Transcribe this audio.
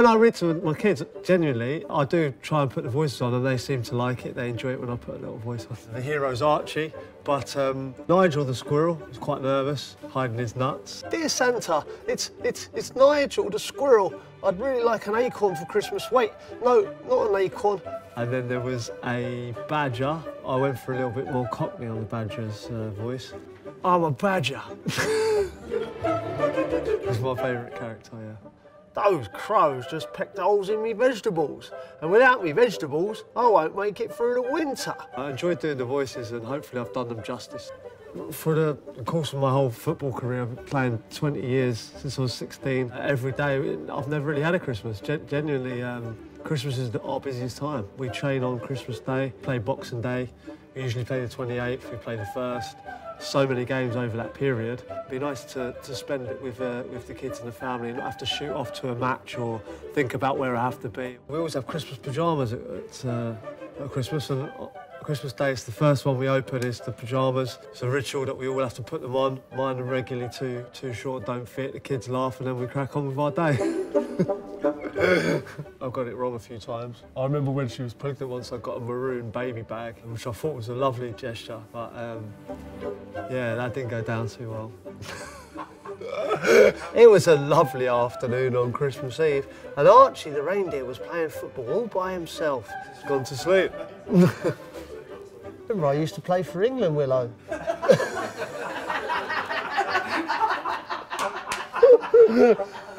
When I read to my kids, genuinely, I do try and put the voices on and they seem to like it. They enjoy it when I put a little voice on. The hero's Archie, but um, Nigel the squirrel is quite nervous, hiding his nuts. Dear Santa, it's, it's, it's Nigel the squirrel. I'd really like an acorn for Christmas. Wait, no, not an acorn. And then there was a badger. I went for a little bit more cockney on the badger's uh, voice. I'm a badger. He's my favourite character, yeah. Those crows just pecked holes in me vegetables. And without me vegetables, I won't make it through the winter. I enjoyed doing the voices and hopefully I've done them justice. For the course of my whole football career, I've been playing 20 years since I was 16. Every day, I've never really had a Christmas. Gen genuinely, um, Christmas is our busiest time. We train on Christmas Day, play Boxing Day. We usually play the 28th, we play the 1st so many games over that period. It'd be nice to, to spend it with, uh, with the kids and the family and not have to shoot off to a match or think about where I have to be. We always have Christmas pyjamas at, at, uh, at Christmas and Christmas Day it's the first one we open is the pyjamas. It's a ritual that we all have to put them on. Mine are regularly too, too short, don't fit. The kids laugh and then we crack on with our day. I've got it wrong a few times. I remember when she was pregnant once, I got a maroon baby bag, which I thought was a lovely gesture, but um, yeah, that didn't go down too well. it was a lovely afternoon on Christmas Eve, and Archie the reindeer was playing football all by himself. He's gone to sleep. Remember, I used to play for England, Willow.